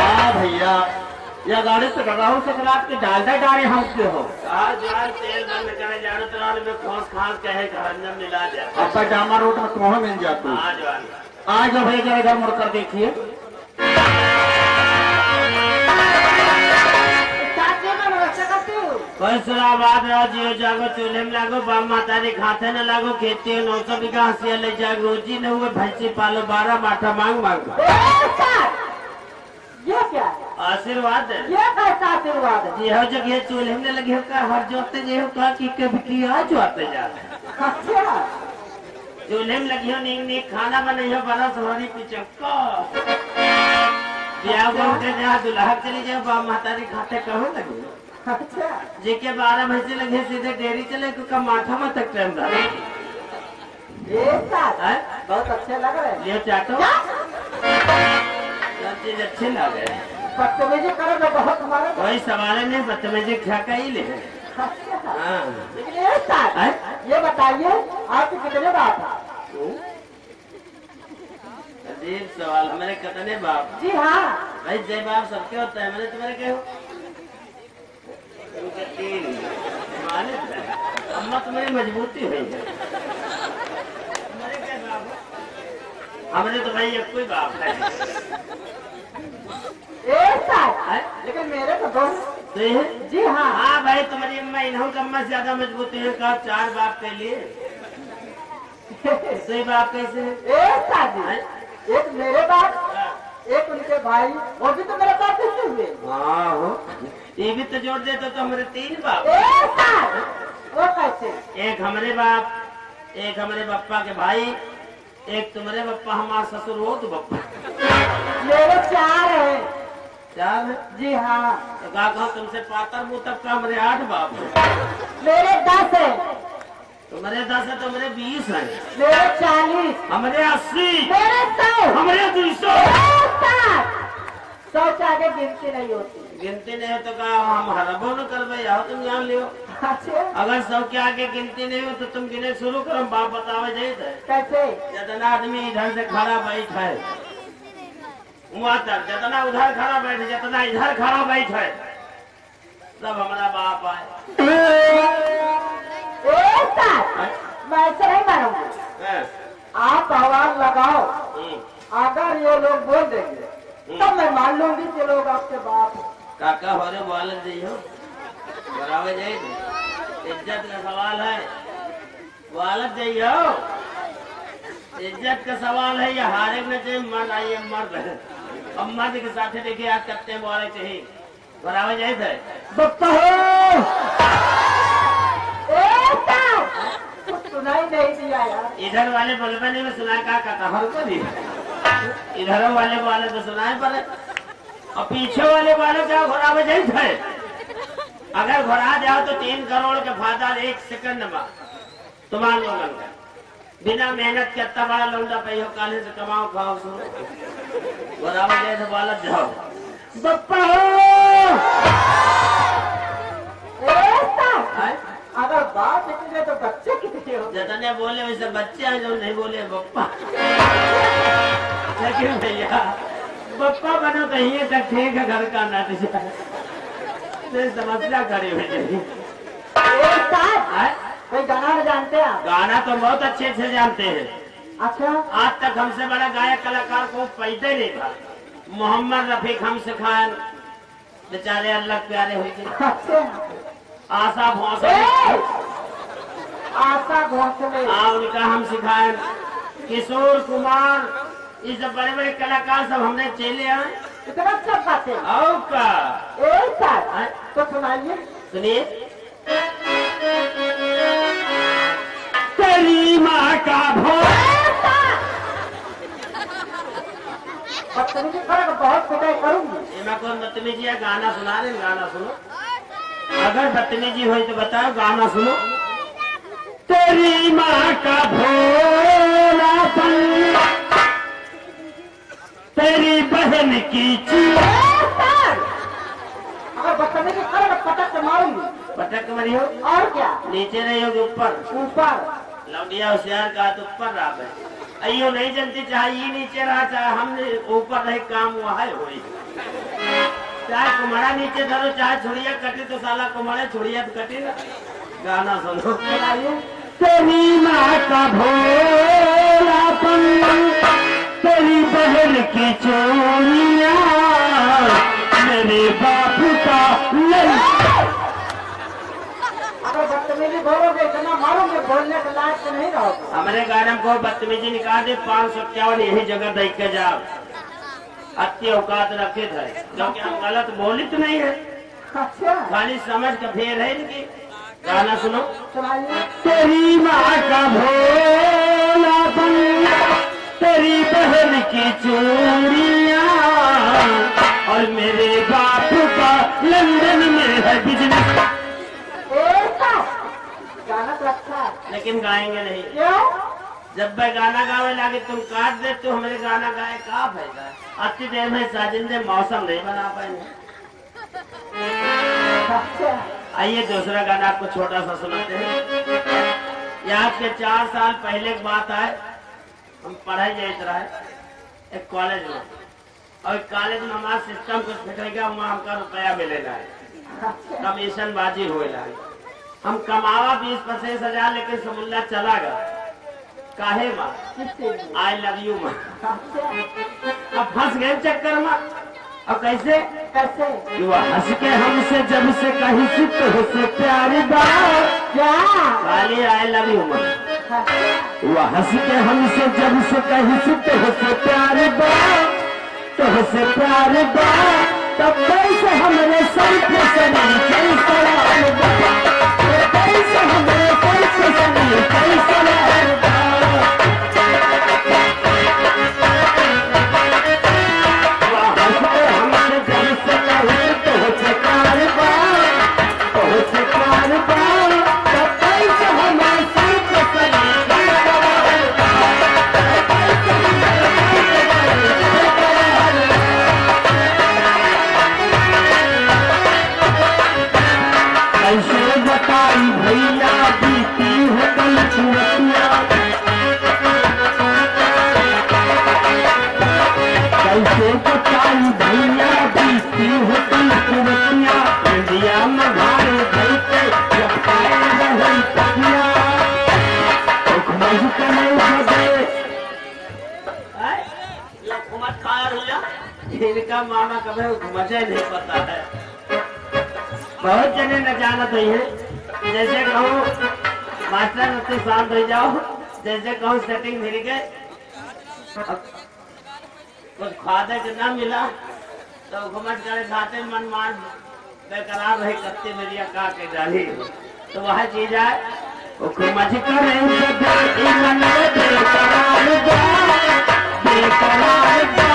आओ भैया भैया यह गाड़ी से गगाऊ से रात के डालडा डाले हम के हो। आज यार तेल बंद करे जानो तो में खोस खास कहे घर मिला जाए। अब पजामा रोड में कहाँ मिल जाती आज वाली आज भैया जरा इधर मुड़कर देखिए। फैसलाबाद रहो जियो जागो चूल्हे में लागो बाप माता रे खाते न लागो खेती नौ सौ बीघा हंसिया ले जागो रोजी न हुए भैंसी पालो बारह माठा मांग मांग। ये क्या है? आशीर्वाद ये कैसा आशीर्वाद है? जी हो जगह चूल्हे में लगे हो का हर जोते जे हो का की कभी किया जोते जा अच्छा। चूल्हे में लगी हो नीक नीक खाना बने हो बरस हरी पिचक्का ब्याह बहुते जहाँ दुल्हा चली जाओ बाप माता रे खाते कहो लगे अच्छा। जेके बारह भैंसे लगे सीधे डेयरी चले को का माठा में तक टाइम ये साथ हैं? बहुत अच्छे लग रहे हैं। लियो चाटो? सब चीज़ अच्छे लगे बदतमीजी करो तो बहुत हमारे कोई सवाल नहीं बदतमीजी खा का ही। ले हाँ? ये बताइए आपके कितने बाप अजीब सवाल हमारे कतने बाप? जी हाँ। भाई जय बाप सबके होता है मैंने तुम्हारे क्या हो? तीन अम्मा तुम्हारी मजबूती हुई है। क्या हो? हमारे तो भाई एक कोई बाप है। एक साथ। लेकिन मेरे तो दो तो जी हाँ। हाँ भाई तुम्हारी अम्मा इन्हों का अम्मा ज़्यादा मजबूती है कहा चार बाप के लिए। सही बाप कैसे एक साथ एक मेरे बाप एक उनके भाई वो भी तो मेरे बाप कैसे हुए हाँ। ये भी तो जोड़ देते तो हमारे तीन बाप। एक साथ। वो कैसे? एक हमारे बाप एक हमारे पप्पा के भाई एक तुम्हारे पप्पा हमारा ससुर हो तो पप्पा मेरे चार है। चार है? जी हाँ। तो कहा कहा तुमसे पातर मुँह तक का हमारे आठ बाप मेरे दस है। तुम्हारे दस है तुम्हारे बीस है। मेरे चालीस। हमारे अस्सी। मेरे सौ। हमारे दो सौ। सौ से आगे गिनती नहीं होती। गिनती नहीं हो तो कहा हम हरबो न कर भाई आओ तुम जान लियो। अच्छा। अगर सौ के आगे गिनती नहीं हो तो तुम गिने शुरू करो बाप बतावे जाए कैसे? जितना आदमी इधर से खड़ा बैठ। है वहाँ तक जितना उधर खड़ा बैठ जितना इधर खड़ा बैठ है सब हमारा बाप आए। मैं ऐसे नहीं मारूँगी आप आवाज़ लगाओ। हम्म। अगर ये लोग बोल देंगे तब मैं मान लूँगी कि लोग आपके बाप काका हो रे बोल दियो बराबर इज़्ज़त का सवाल है। वालत जाइयो इज़्ज़त का सवाल है ये हारे में चाहिए मर्द आइए मर्द है अब मर्द के साथ देखिए आज कत्ते बोले चाहिए। बराबर जाए थे बप्पा हो! सुनाई नहीं दिया यार। इधर वाले बलबने में सुनाए का काका हर को दी इधर वाले वाले तो सुनाए पर और पीछे वाले वाले क्या घोड़ा में जाए थे अगर घोड़ा जाओ तो तीन करोड़ के फादर एक सेकंड में। तुम्हारा लोगन का बिना मेहनत के बड़ा लौंडा पे काले से कमाओ खाओ सुनो। घोड़ा में जाए तो बालक जाओ। बप्पा हो! हैं? अगर बात निकले तो बच्चे कितने हो जितने बोले वैसे बच्चे हैं जो नहीं बोले बप्पा। लेकिन भैया? बप्पा बनो तो ये तक ठीक है घर का नट जाए समस्या खड़ी हुई है हैं? कोई गाना जानते हैं आप? गाना तो बहुत अच्छे से जानते हैं। अच्छा? आज तक हमसे बड़ा गायक कलाकार को पैदा नहीं था। मोहम्मद रफीक हम सिखाए बेचारे अल्लाह प्यारे हुए थे अच्छा। आशा भोसले। आशा भोसले। आ उनका हम सिखाए किशोर कुमार ये सब बड़े बड़े कलाकार सब हमने चेले हैं। इतना सब बातें। और का एक साथ तो सुनाइए। सुनिए। बदतमीजी है गाना सुना रहे गाना सुनो। अगर बदतमीजी हुई तो बताओ गाना सुनो। तेरी माँ का भोलापन तेरी बहन की तो पटक मरी हो। और क्या? नीचे नहीं होगी ऊपर? ऊपर। लौटिया होशियार का तो ऊपर रहा अयो नहीं जनती, चाहे ये नीचे रहा, चाहे हमने ऊपर रहे, काम वहाँ हुई। चाहे कुम्हारा नीचे धरो, चाहे छुड़िया कटे तो साला कुम्हारे छोड़िया तो कटे ना। गाना सुनो। तेरी माँ का भोलापन तेरी बहन की चोरिया, मेरे बाप का लड़का बदतमीजी बोलोगे इतना मारोगे बोलने के लायक तो नहीं रहोगे। हमारे गार्डन को बदतमीजी निकाल दे पाँच सौ इक्यावन यही जगह देख के जाओ। अति औकात रखे थे क्योंकि हम गलत बोली तो नहीं है। अच्छा। खाली समझ के फेर है इनकी। गाना सुनो। तेरी माँ का भोलापन तेरी बहन की चोरिया और मेरे लेकिन गाएँगे नहीं। क्यों? जब मैं गाना गावे लगे तुम काट देते हो हमारे गाना गाए का फ़ायदा अति देर में साजिंदे मौसम नहीं बना पाएँगे। अच्छा आइए दूसरा गाना आपको छोटा सा सुनाते हैं। ये आज के चार साल पहले की बात है हम पढ़ाई जाते रहे एक कॉलेज में। और कॉलेज में हमारा सिस्टम कुछ फिटेगा वहाँ हमका रुपया मिलेगा कमीशन बाजी होएगा हम कमावा बीस पच्चीस हज़ार लेकिन समुल्ला चला गया। काहे माँ? आई लव यू माँ। अब फंस गए चक्कर में। अब कैसे? कैसे? वह हंस के हमसे जब से कहीं से तो से प्यारी बात। क्या काली आई लव यू माँ। वह हंस के हमसे जब से कहीं से तो से प्यारी बात। तो से प्यारी बात। तब कैसे सनी कई सवाल इनका मामा कभी हुकूमत नहीं पता है। बहुत जने न जानत है। जैसे कहूँ मास्टर उतने शांत हो जाओ। जैसे कहूँ सेटिंग मिल गए। कुछ खादे के ना मिला तो घुमट करे खाते मन मान बेकरार रहे कत्ते मेरिया का के डाली तो वह चीज़ है हुकूमत करे मन में बेकरार बा, बेकरार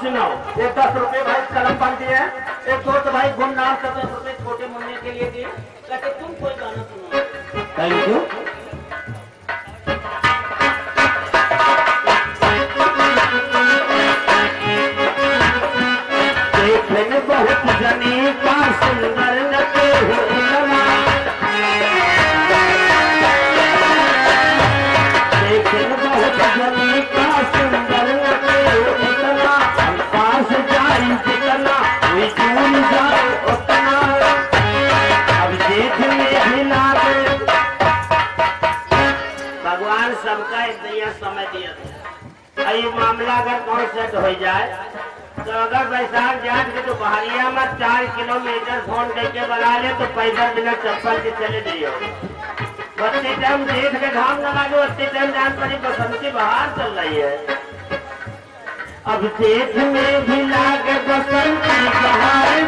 सुनाओ एक दस रुपए भाई कलम बन है। एक दोस्त भाई गुमनाम नाम दस रुपए समय दिया। था ये मामला अगर कौन सेट हो जाए तो अगर बैसाख जाट के तो बहरिया में चार किलोमीटर फ़ोन करके बना ले तो पैदल बिना चप्पल के चले जाइयो उतनी टाइम जेठ के घाम लागे उतनी टाइम जान पड़ी, बसंती बाहर चल रही है। अब जेठ में भी लागे बसंती बहार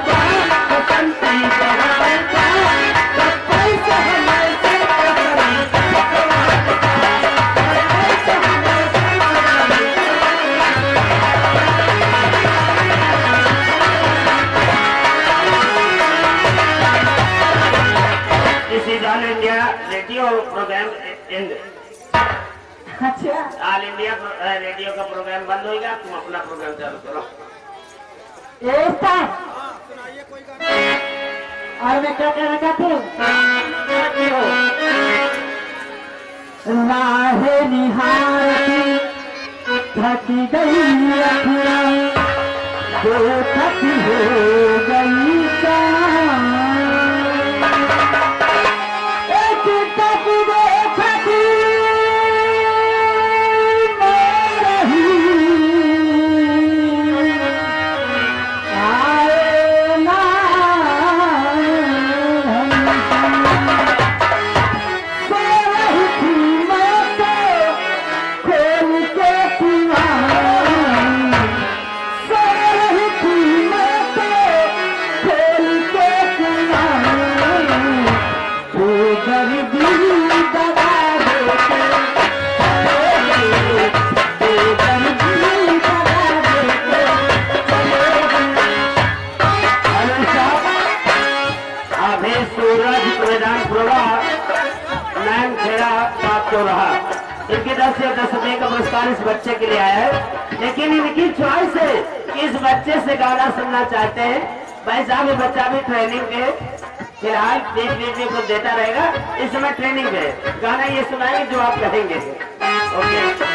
हो रहा? इनकी दस या दस रुपए का पुरस्कार इस बच्चे के लिए आया है। लेकिन इनकी चॉइस है कि इस बच्चे से गाना सुनना चाहते हैं। भाई साहब ये बच्चा भी ट्रेनिंग पे फ़िलहाल देख देखने कुछ देता रहेगा। इस समय ट्रेनिंग पे। गाना ये सुनाएँगे जो आप कहेंगे। ओके।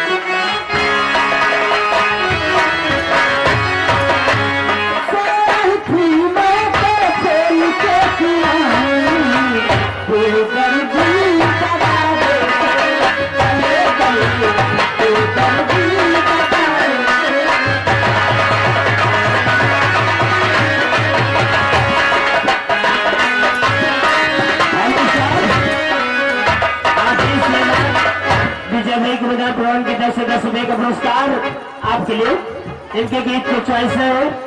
लिए। इनके गीत की चॉइस है।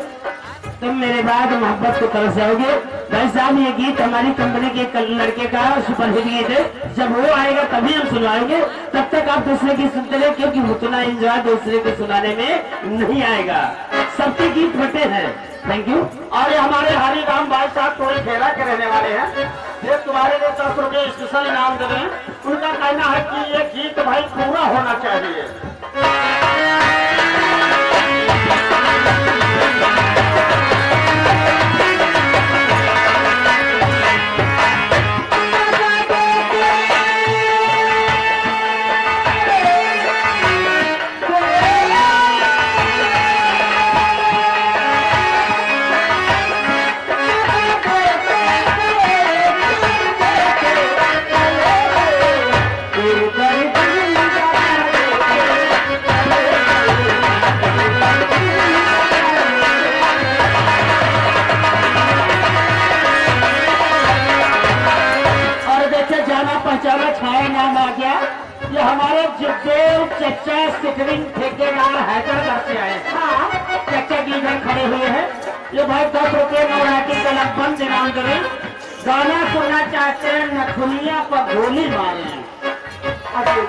तुम मेरे बाद मोहब्बत को तरस जाओगे। भाई साहब, ये गीत हमारी कंपनी के लड़के का सुपरहिट गीत है। जब वो आएगा, तभी हम सुनाएँगे। तब तक आप दूसरे की सुनते रहे क्योंकि उतना एंजॉय दूसरे को सुनाने में नहीं आएगा। सबके गीत बटे हैं। थैंक यू और ये हमारे हरी राम भाई साहब थोड़ी खेला के रहने वाले हैं। ये तुम्हारे लिए दस रुपए स्पेशल इनाम दे रहे हैं। उनका कहना है कि ये गीत भाई पूरा होना चाहिए। पर गोली मारे अगली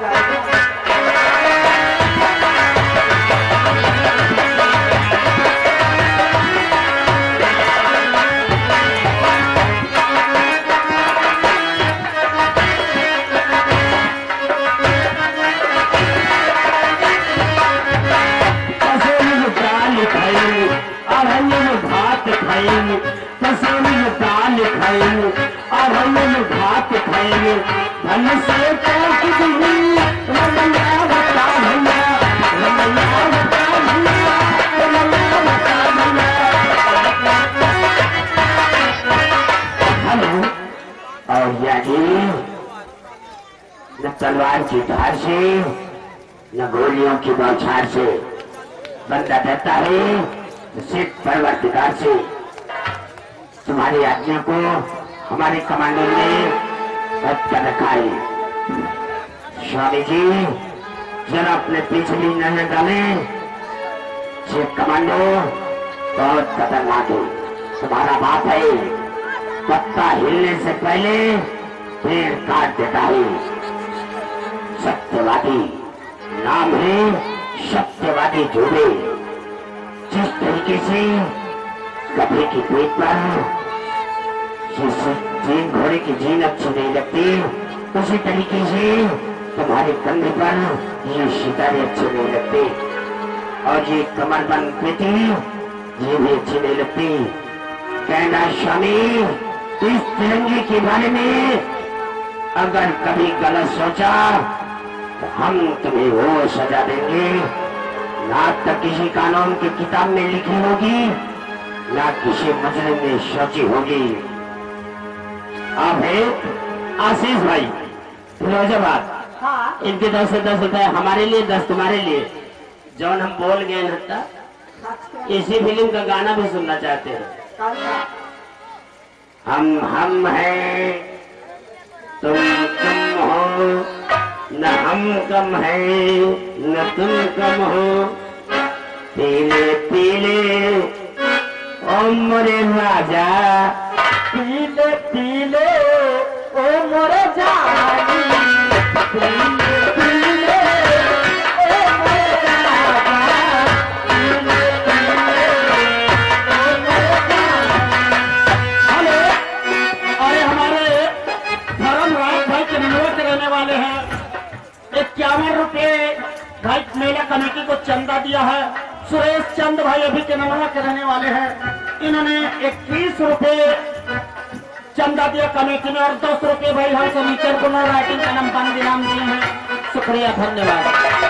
खाई धन न तलवार की धार से, न गोलियों की बौछार से। बंदा डरता है सिर्फ़ परवरदिगार से, तुम्हारी आज्ञा को हमारे कमांडर ने है स्वामी जी जरा अपने पिछली नज़र डाले। चीफ कमांडो, बहुत खतरनाक है। तुम्हारा बाप है। पत्ता हिलने से पहले पेड़ काट देता है। सत्यवादी नाम है सत्यवादी जोड़े जिस तरीके से कभी की पेट पर जिस जीन घोड़े की जीन अच्छी नहीं लगती। उसी तरीके से तुम्हारे कंधे पर ये सितारे अच्छे नहीं लगते। और ये कमरबंद पेटी ये भी अच्छी नहीं लगती। कहना, स्वामी, इस तिरंगे के बारे में अगर कभी गलत सोचा तो हम तुम्हें वो सजा देंगे। ना तो किसी कानून की किताब में लिखी होगी, ना किसी मजरे में सोची होगी। आप है आशीष भाई फिरोजाबाद हाँ। इनके दस से दस रुपए हमारे लिए दस तुम्हारे लिए। जौन हम बोल गए हत्ता इसी फ़िल्म का गाना भी सुनना चाहते हैं। हम हम हैं। तुम तुम हो न हम कम है न तुम कम हो। पीले पीले ओ मोरे राजा। पीले पीले ओ मोरे जानी। पीले पीले ओ मोरे राजा पीले पीले अरे हमारे धर्मराज भाई के निमोट के रहने वाले हैं। इक्यावन रुपए भाई मेला कमेटी को चंदा दिया है। सुरेश चंद भाई अभी के नमूना के रहने वाले हैं। इन्होंने इक्कीस रुपए चंदा दिया कमेटी में और दस रुपये भाई हम समीचर राइटिंग का नाम बन इनाम दिए हैं। शुक्रिया, धन्यवाद।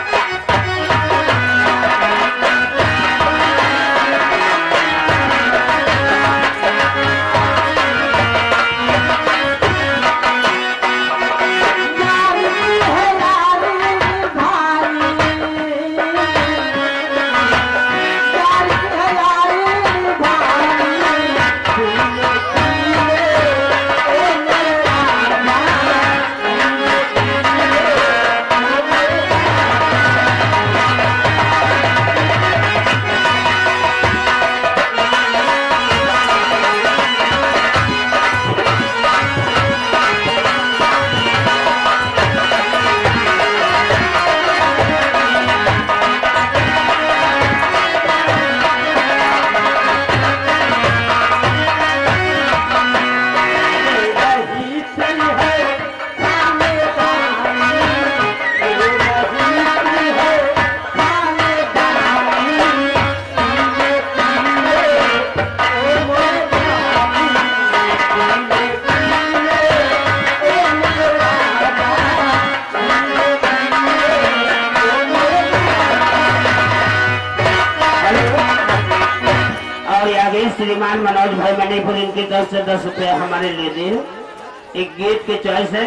भाई मणिपुर इनके दस से दस रुपए हमारे लिए दिए एक गीत की चॉइस है।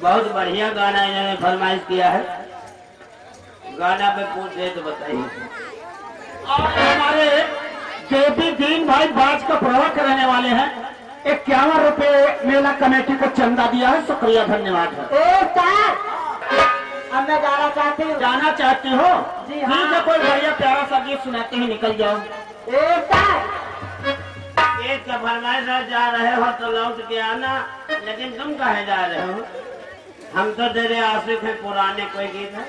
बहुत बढ़िया गाना इन्होंने फरमाइश किया है। गाना पे पूछ रहे तो बताइए। और हमारे जो भी दीन भाई बाज का प्रवक्ता रहने वाले हैं। इक्यावन रुपए मेला कमेटी को चंदा दिया है। शुक्रिया धन्यवाद। है अब मैं जाना चाहती हूँ। जाना चाहती हो? जी हाँ। कोई बढ़िया प्यारा सा गीत सुनाते ही निकल जाओ। एक का फरमाइश जा रहे हो तो लौट के आना, लेकिन तुम कहे जा रहे हो? हम तो तेरे आशिक हैं, पुराने कोई गीत है?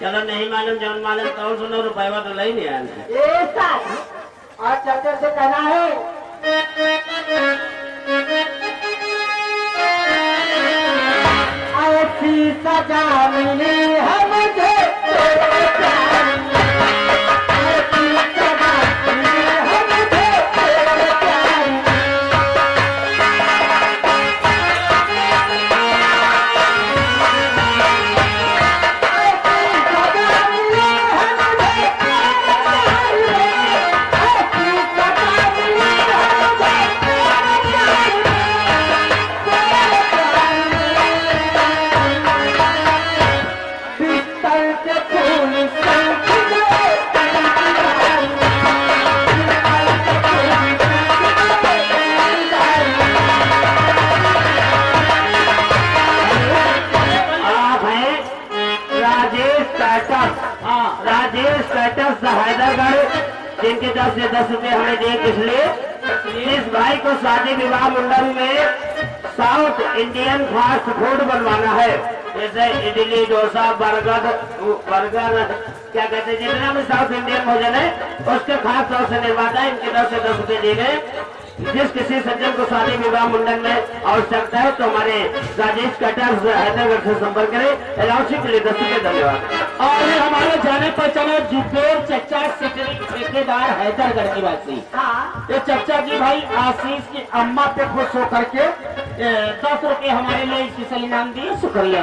चलो, नहीं मालूम जब मालूम तो सुनो रुपया तो ले नहीं आना और चलते से कहना है सजा मिली है टाटस हैदरगढ़, जिनके दस से दस रुपए हमें दिए पिछले इस भाई को शादी विवाह मंडल में साउथ इंडियन फास्ट फ़ूड बनवाना है। जैसे इडली, डोसा, बर्गर बर्गर, क्या कहते हैं, जितना भी साउथ इंडियन भोजन है, उसके खास तौर से निर्माता इनके दस से दस रुपए दिए गए। जिस किसी सज्जन को शादी विवाह मुंडन में आवश्यकता है तो हमारे राजेश कटर हैदराबाद से संपर्क करें। एलआईसी के लिए दस रुपए धन्यवाद। और ये हमारे जाने पहचाने जुबेर चचा ठेकेदार हैदरगढ़ निवासी। हाँ। ये चचा जी भाई आशीष की अम्मा पे खुश होकर के दस रुपए हमारे लिए स्पेशल इनाम दिए शुक्रिया।